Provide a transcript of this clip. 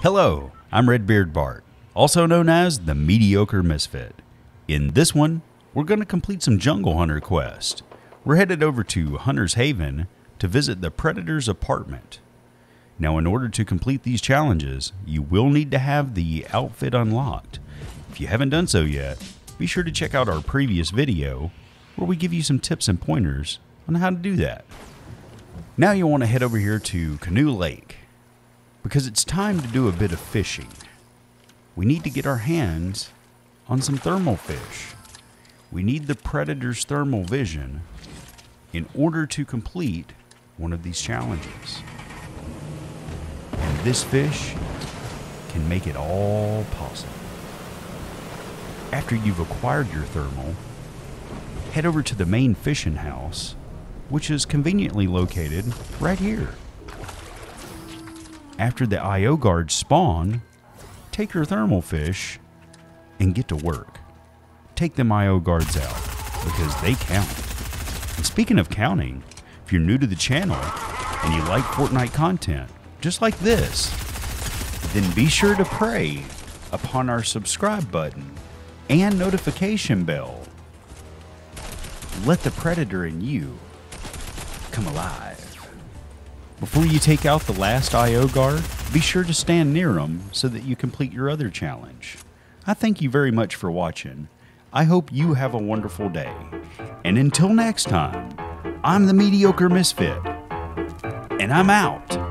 Hello, I'm Redbeard Bart, also known as the Mediocre Misfit. In this one, we're going to complete some Jungle Hunter quest. We're headed over to Hunter's Haven to visit the Predator's apartment. Now, in order to complete these challenges, you will need to have the outfit unlocked. If you haven't done so yet, be sure to check out our previous video where we give you some tips and pointers on how to do that. Now you want to head over here to Canoe Lake because it's time to do a bit of fishing. We need to get our hands on some thermal fish. We need the predator's thermal vision in order to complete one of these challenges. And this fish can make it all possible. After you've acquired your thermal, head over to the main fishing house, which is conveniently located right here. After the IO guards spawn, take your thermal fish and get to work. Take them IO guards out because they count. And speaking of counting, if you're new to the channel and you like Fortnite content, just like this, then be sure to pray upon our subscribe button and notification bell. Let the predator in you come alive. Before you take out the last IO guard, be sure to stand near them so that you complete your other challenge. I thank you very much for watching. I hope you have a wonderful day. And until next time, I'm the Mediocre Misfit, and I'm out.